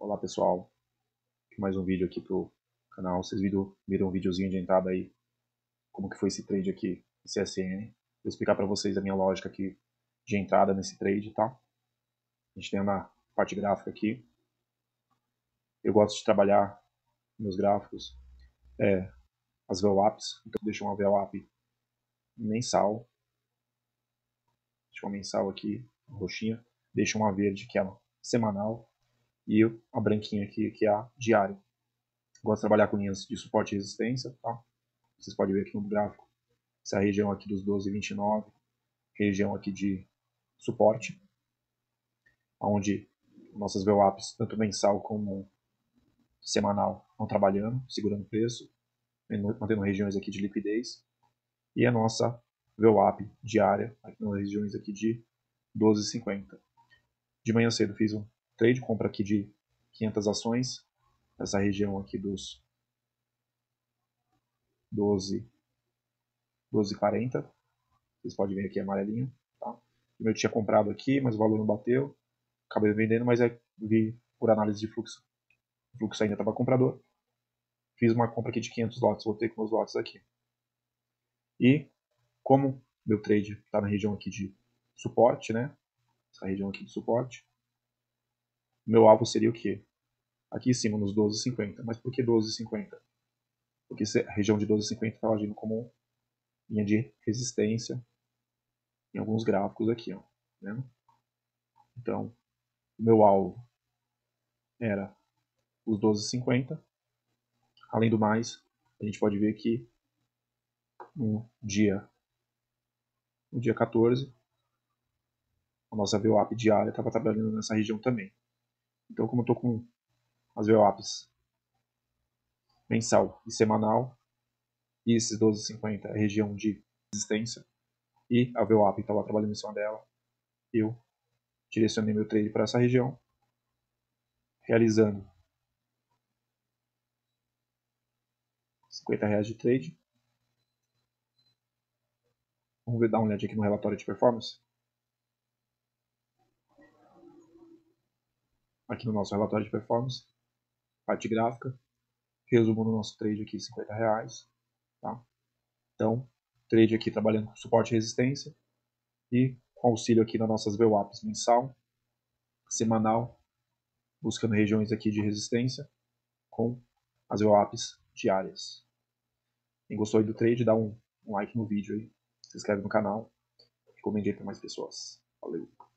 Olá pessoal, mais um vídeo aqui pro canal. Vocês viram, viram um videozinho de entrada aí, como que foi esse trade aqui, CSN. Vou explicar para vocês a minha lógica aqui de entrada nesse trade, tá? A gente tem na parte gráfica aqui. Eu gosto de trabalhar meus gráficos, é, as VWAPs, então deixo uma VWAP mensal, deixa uma mensal aqui, roxinha, deixo uma verde que é semanal, e a branquinha aqui, que é a diária. Gosto de trabalhar com linhas de suporte e resistência, tá? Vocês podem ver aqui no gráfico, essa região aqui dos 12,29, região aqui de suporte, onde nossas VWAPs, tanto mensal como semanal, estão trabalhando, segurando preço, mantendo regiões aqui de liquidez, e a nossa VWAP diária, aqui nas regiões aqui de 12,50. De manhã cedo fiz um trade, compra aqui de 500 ações, nessa região aqui dos 12, 12,40. Vocês podem ver aqui amarelinho. Tá? Eu tinha comprado aqui, mas o valor não bateu. Acabei vendendo, mas é, vi por análise de fluxo. O fluxo ainda estava comprador. Fiz uma compra aqui de 500 lotes, voltei com os lotes aqui. E como meu trade está na região aqui de suporte, né? Essa região aqui de suporte meu alvo seria o quê? Aqui em cima, nos 12,50. Mas por que 12,50? Porque a região de 12,50 está agindo como linha de resistência em alguns gráficos aqui. Ó, né? Então, o meu alvo era os 12,50. Além do mais, a gente pode ver que no dia, no dia 14, a nossa VWAP diária estava trabalhando nessa região também. Então, como eu estou com as VWAPs mensal e semanal, e esses 12,50 é região de resistência, e a VWAP estava trabalhando em cima dela, eu direcionei meu trade para essa região, realizando 50 reais de trade. Vamos dar uma olhadinha aqui no relatório de performance. Aqui no nosso relatório de performance, parte gráfica, resumo no nosso trade aqui 50 reais, tá? Então, trade aqui trabalhando com suporte e resistência e com auxílio aqui nas nossas VWAPs mensal, semanal, buscando regiões aqui de resistência com as VWAPs diárias. Quem gostou do trade, dá um, um like no vídeo aí, se inscreve no canal e comente aí para mais pessoas. Valeu!